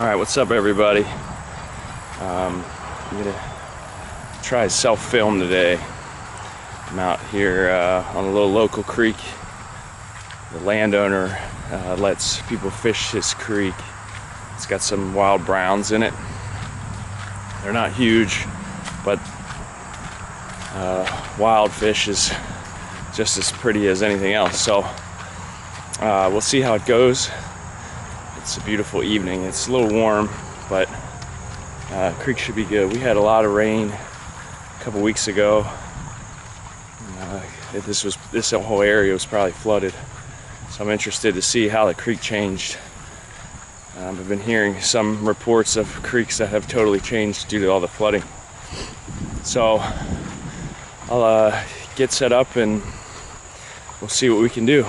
All right, what's up, everybody? Um, I'm gonna try self-film today. I'm out here uh, on a little local creek. The landowner uh, lets people fish this creek. It's got some wild browns in it. They're not huge, but uh, wild fish is just as pretty as anything else. So uh, we'll see how it goes. It's a beautiful evening. It's a little warm, but uh, creek should be good. We had a lot of rain a couple weeks ago. Uh, this was this whole area was probably flooded, so I'm interested to see how the creek changed. Um, I've been hearing some reports of creeks that have totally changed due to all the flooding. So I'll uh, get set up and we'll see what we can do.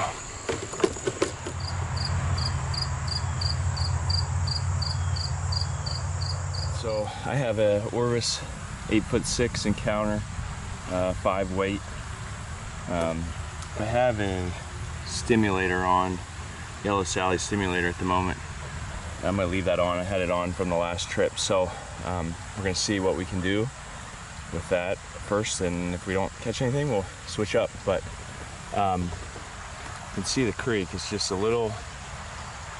So I have a Orvis eight foot six encounter, uh, five weight. Um, I have a stimulator on, Yellow Sally stimulator at the moment. I'm gonna leave that on. I had it on from the last trip, so um, we're gonna see what we can do with that first, and if we don't catch anything, we'll switch up. But um, you can see the creek. It's just a little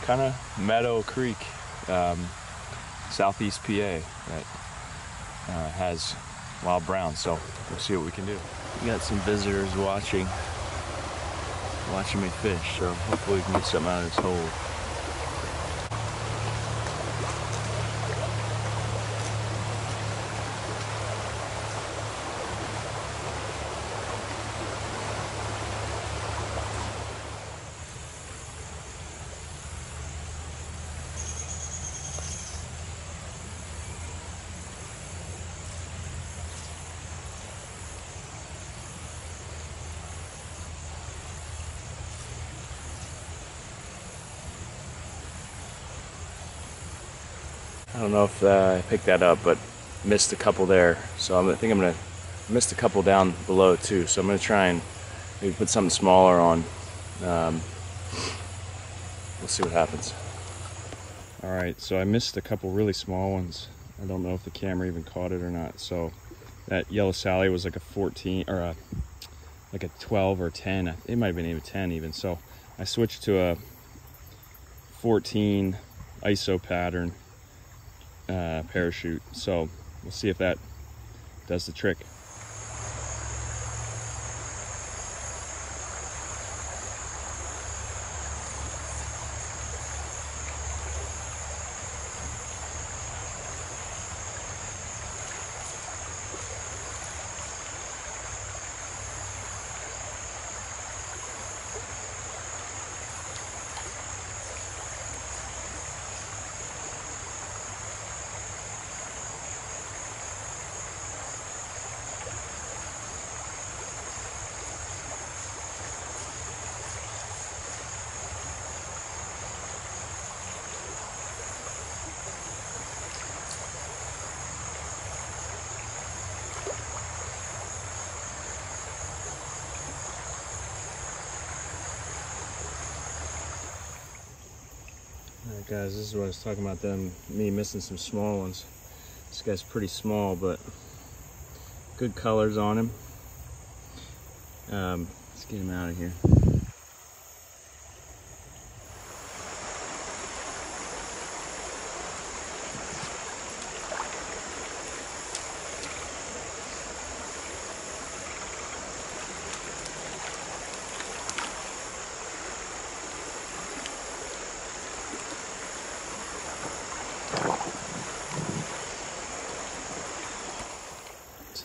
kind of meadow creek. Um, southeast PA that uh, has wild brown. So we'll see what we can do. We got some visitors watching, watching me fish. So hopefully we can get something out of this hole. I don't know if uh, I picked that up, but missed a couple there. So I'm, I think I'm gonna missed a couple down below too. So I'm gonna try and maybe put something smaller on. Um, we'll see what happens. All right, so I missed a couple really small ones. I don't know if the camera even caught it or not. So that yellow Sally was like a 14 or a like a 12 or 10. It might have been even 10 even. So I switched to a 14 ISO pattern uh, parachute. So we'll see if that does the trick. Guys, this is what I was talking about them, me missing some small ones. This guy's pretty small, but good colors on him. Um, let's get him out of here.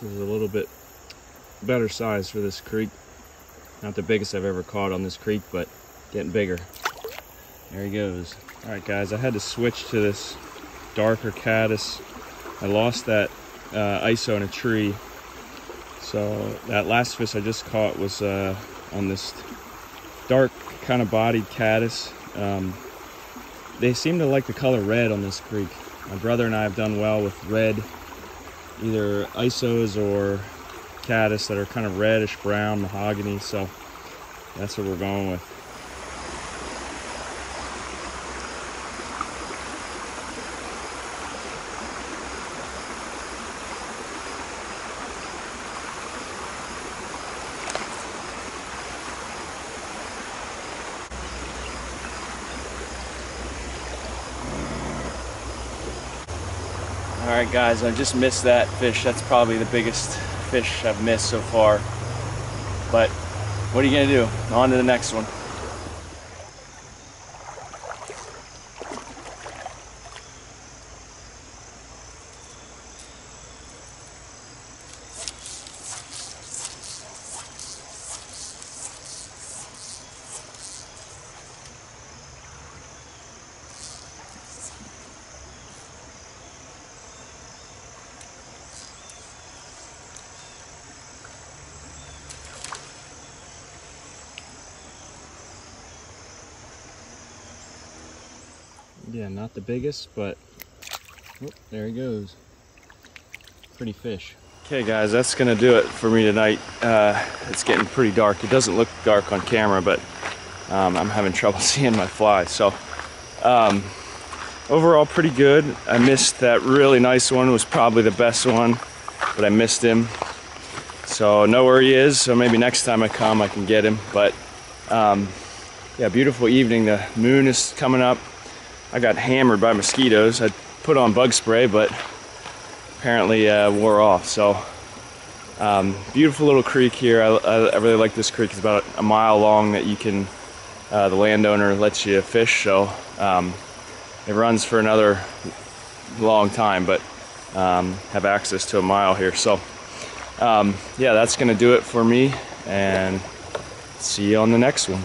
This is a little bit better size for this creek. Not the biggest I've ever caught on this creek, but getting bigger. There he goes. All right, guys, I had to switch to this darker caddis. I lost that uh, ISO in a tree. So that last fish I just caught was uh, on this dark kind of bodied caddis. Um, they seem to like the color red on this creek. My brother and I have done well with red, either ISOs or caddis that are kind of reddish brown, mahogany. So that's what we're going with. All right, guys, I just missed that fish. That's probably the biggest fish I've missed so far. But what are you gonna do? On to the next one. Yeah, not the biggest, but oh, there he goes. Pretty fish. Okay guys, that's gonna do it for me tonight. Uh, it's getting pretty dark. It doesn't look dark on camera, but um, I'm having trouble seeing my fly. So um, overall pretty good. I missed that really nice one, was probably the best one, but I missed him. So know where he is, so maybe next time I come I can get him. But um, yeah, beautiful evening. The moon is coming up. I got hammered by mosquitoes. I put on bug spray, but apparently uh, wore off. So um, beautiful little creek here. I, I, really like this creek. It's about a mile long that you can, uh, the landowner lets you fish. So um, it runs for another long time, but um, have access to a mile here. So um, yeah, that's gonna do it for me and see you on the next one.